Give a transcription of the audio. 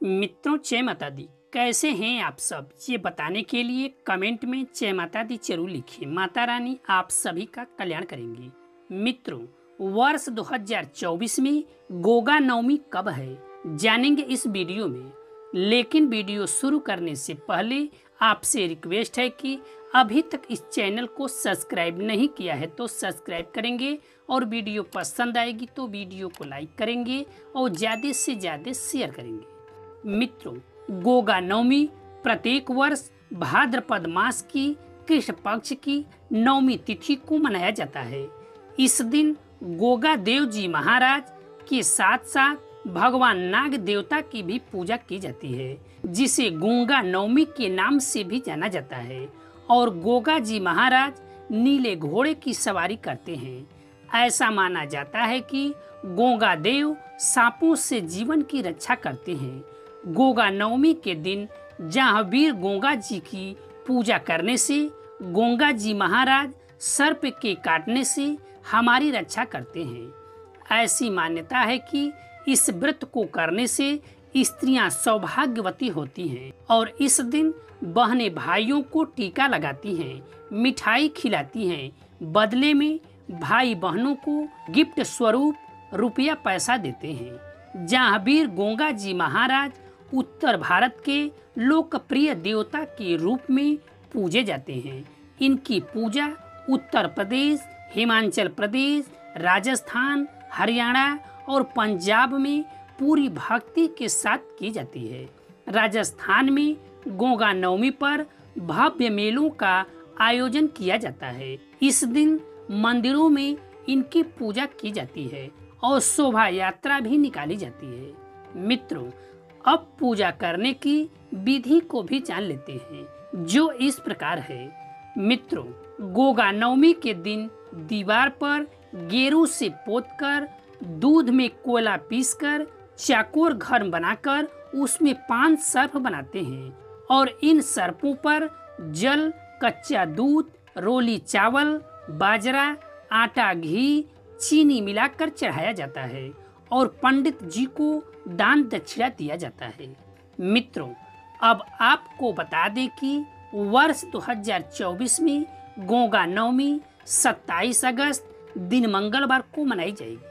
मित्रों, जय माता दी। कैसे हैं आप सब? ये बताने के लिए कमेंट में जय माता दी ज़रूर लिखिए माता रानी, आप सभी का कल्याण करेंगी। मित्रों, वर्ष 2024 में गोगा नवमी कब है? जानेंगे इस वीडियो में। लेकिन वीडियो शुरू करने से पहले आपसे रिक्वेस्ट है कि अभी तक इस चैनल को सब्सक्राइब नहीं किया है तो सब्सक्राइब करेंगे और वीडियो पसंद आएगी तो वीडियो को लाइक करेंगे और ज़्यादा से ज़्यादा शेयर करेंगे। मित्रों, गोगा नवमी प्रत्येक वर्ष भाद्रपद मास की कृष्ण पक्ष की नवमी तिथि को मनाया जाता है। इस दिन गोगा देव जी महाराज के साथ साथ भगवान नाग देवता की भी पूजा की जाती है, जिसे गोगा नवमी के नाम से भी जाना जाता है और गोगा जी महाराज नीले घोड़े की सवारी करते हैं। ऐसा माना जाता है कि गोगा देव सांपों से जीवन की रक्षा करते हैं गोगा नवमी के दिन जहाँ वीर गोगा जी की पूजा करने से, गोगा जी महाराज सर्प के काटने से हमारी रक्षा करते हैं। ऐसी मान्यता है कि इस व्रत को करने से स्त्रियाँ सौभाग्यवती होती हैं और इस दिन बहने भाइयों को टीका लगाती हैं, मिठाई खिलाती हैं। बदले में भाई बहनों को गिफ्ट स्वरूप रुपया पैसा देते हैं। जहाँ वीर गोंगा जी महाराज उत्तर भारत के लोकप्रिय देवता के रूप में पूजे जाते हैं। इनकी पूजा उत्तर प्रदेश, हिमाचल प्रदेश, राजस्थान, हरियाणा और पंजाब में पूरी भक्ति के साथ की जाती है। राजस्थान में गोगा नवमी पर भव्य मेलों का आयोजन किया जाता है। इस दिन मंदिरों में इनकी पूजा की जाती है और शोभा यात्रा भी निकाली जाती है। मित्रों अब पूजा करने की विधि को भी जान लेते हैं। जो इस प्रकार है, मित्रों, गोगा नवमी के दिन दीवार पर गेरू से पोतकर, दूध में कोयला पीसकर, चाकोर घर बनाकर उसमें पाँच सर्प बनाते हैं और इन सर्पों पर जल, कच्चा दूध, रोली चावल, बाजरा, आटा, घी, चीनी मिलाकर चढ़ाया जाता है और पंडित जी को दान दक्षिणा दिया जाता है। मित्रों, अब आपको बता दें कि वर्ष 2024 में गोगा नवमी 27 अगस्त दिन मंगलवार को मनाई जाएगी।